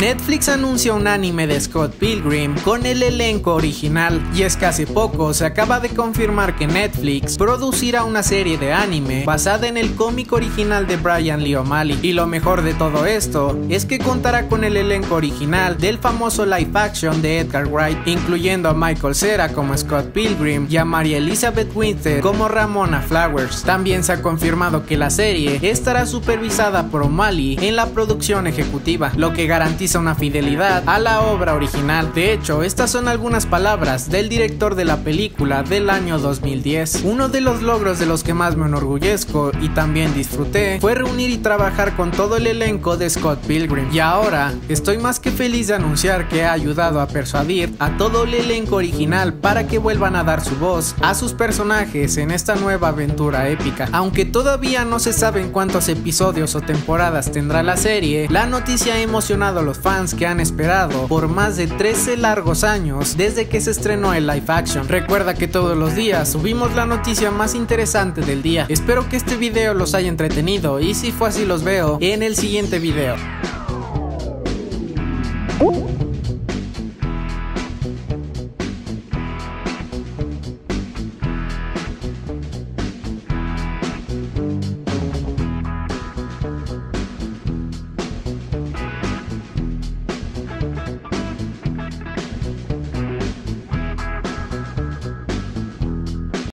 Netflix anuncia un anime de Scott Pilgrim con el elenco original y es que hace poco se acaba de confirmar que Netflix producirá una serie de anime basada en el cómic original de Brian Lee O'Malley y lo mejor de todo esto es que contará con el elenco original del famoso live action de Edgar Wright incluyendo a Michael Cera como Scott Pilgrim y a María Elizabeth Winter como Ramona Flowers. También se ha confirmado que la serie estará supervisada por O'Malley en la producción ejecutiva, lo que garantiza una fidelidad a la obra original. De hecho, estas son algunas palabras del director de la película del año 2010. Uno de los logros de los que más me enorgullezco y también disfruté fue reunir y trabajar con todo el elenco de Scott Pilgrim. Y ahora estoy más que feliz de anunciar que he ayudado a persuadir a todo el elenco original para que vuelvan a dar su voz a sus personajes en esta nueva aventura épica. Aunque todavía no se saben cuántos episodios o temporadas tendrá la serie, la noticia ha emocionado a los fans que han esperado por más de 13 largos años desde que se estrenó el live action. Recuerda que todos los días subimos la noticia más interesante del día. Espero que este video los haya entretenido y si fue así los veo en el siguiente video.